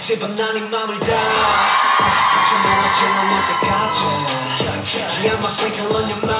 제발 난이 맘을 다 정말 질러낼 때까지 I Yeah, my sprinkle on your mind